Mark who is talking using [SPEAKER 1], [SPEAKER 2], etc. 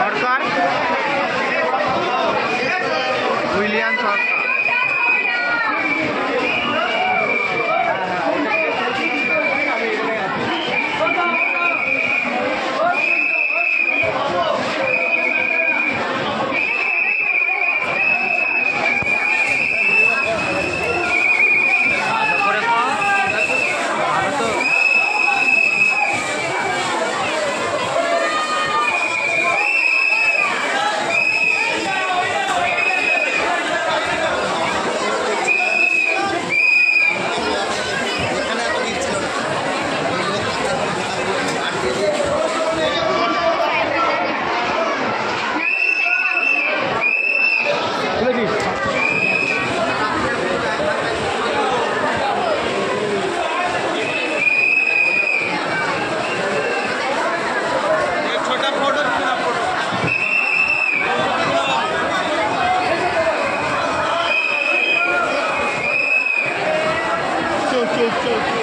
[SPEAKER 1] Sarkar Thank you.